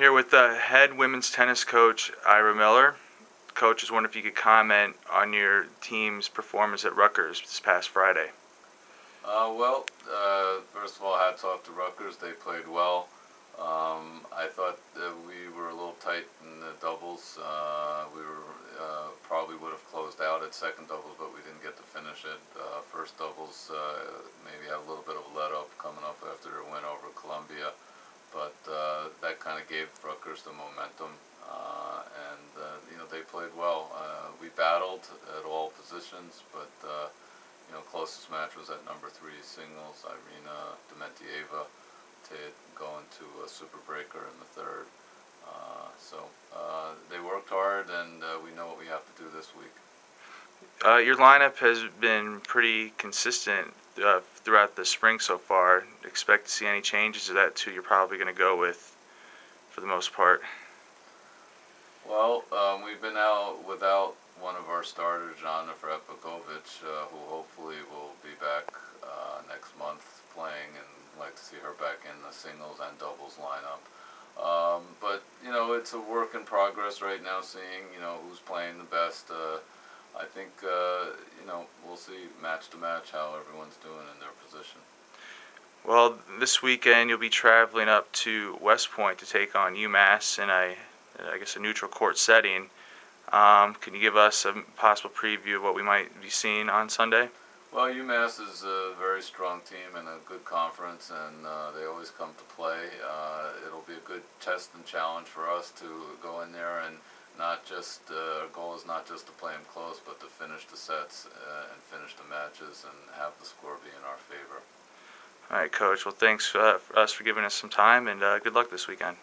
Here with the head women's tennis coach, Ira Miller. Coach, just wondering if you could comment on your team's performance at Rutgers this past Friday. Uh, well, uh, first of all, hats off to Rutgers. They played well. Um, I thought that we were a little tight in the doubles. Uh, we were uh, probably would have closed out at second doubles, but we didn't get to finish it. Uh, first doubles uh, maybe had a little bit of a let after their win over Columbia, but uh, that kind of gave Rutgers the momentum, uh, and uh, you know they played well. Uh, we battled at all positions, but uh, you know closest match was at number three singles, Irina Dementieva to go into a super breaker in the third. Uh, so uh, they worked hard, and we know what we have to do this week. Your lineup has been pretty consistent throughout the spring so far. Expect to see any changes to that too? You're probably going to go with, for the most part. Well, um, we've been out without one of our starters, Jana Frepakovic, uh, who hopefully will be back uh, next month playing, and like to see her back in the singles and doubles lineup. Um, but you know, it's a work in progress right now. Seeing you know who's playing the best. Uh, I think uh, you know we'll see match to match how everyone's doing in their position. Well, this weekend you'll be traveling up to West Point to take on UMass in a, I guess, a neutral court setting. Um, can you give us a possible preview of what we might be seeing on Sunday? Well, UMass is a very strong team and a good conference, and uh, they always come to play. Uh, it'll be a good test and challenge for us to go in there and not just uh, our goal is not just to play them close, but to finish the sets uh, and finish the matches and have the score be in our favor. All right, Coach. Well, thanks uh, for us for giving us some time, and uh, good luck this weekend.